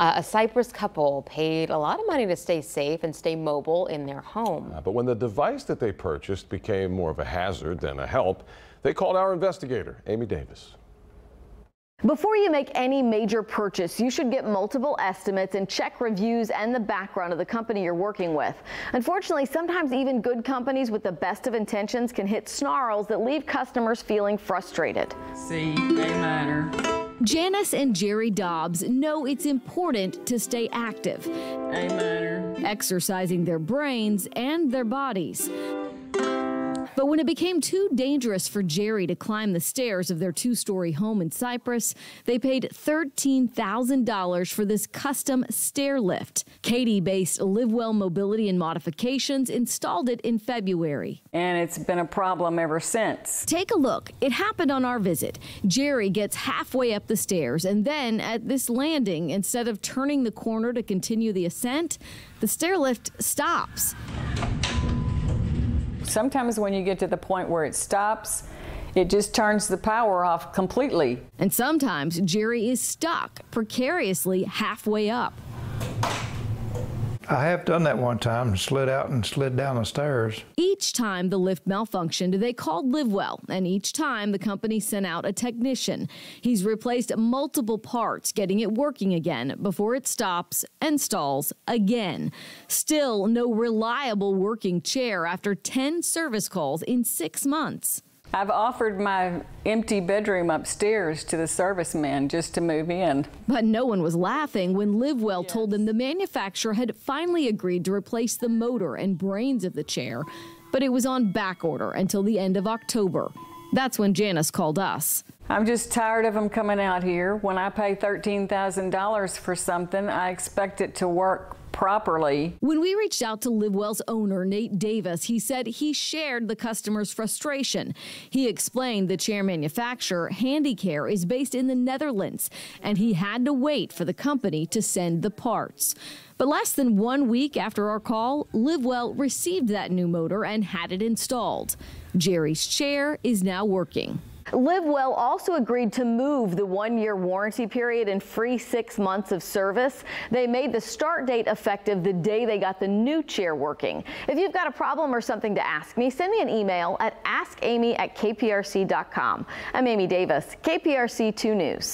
Uh, a Cypress couple paid a lot of money to stay safe and stay mobile in their home. Uh, but when the device that they purchased became more of a hazard than a help, they called our investigator, Amy Davis. Before you make any major purchase, you should get multiple estimates and check reviews and the background of the company you're working with. Unfortunately, sometimes even good companies with the best of intentions can hit snarls that leave customers feeling frustrated. C, A minor. Janice and Jerry Dobbs know it's important to stay active, exercising their brains and their bodies. But when it became too dangerous for Jerry to climb the stairs of their two story home in Cypress, they paid $13,000 for this custom stair lift. Katy based Livewell Mobility and Modifications installed it in February. And it's been a problem ever since. Take a look. It happened on our visit. Jerry gets halfway up the stairs, and then at this landing, instead of turning the corner to continue the ascent, the stair lift stops. Sometimes when you get to the point where it stops, it just turns the power off completely. And sometimes Jerry is stuck precariously halfway up. I have done that one time, and slid out and slid down the stairs. Each time the lift malfunctioned, they called Livewell, and each time the company sent out a technician. He's replaced multiple parts, getting it working again before it stops and stalls again. Still, no reliable working chair after 10 service calls in six months. I've offered my empty bedroom upstairs to the serviceman just to move in. But no one was laughing when Livewell yes. told them the manufacturer had finally agreed to replace the motor and brains of the chair, but it was on back order until the end of October. That's when Janice called us. I'm just tired of them coming out here. When I pay $13,000 for something, I expect it to work properly. When we reached out to Livewell's owner, Nate Davis, he said he shared the customer's frustration. He explained the chair manufacturer, Handicare, is based in the Netherlands, and he had to wait for the company to send the parts. But less than one week after our call, Livewell received that new motor and had it installed. Jerry's chair is now working. Livewell also agreed to move the one-year warranty period and free six months of service. They made the start date effective the day they got the new chair working. If you've got a problem or something to ask me, send me an email at askamy at kprc.com. I'm Amy Davis, KPRC 2 News.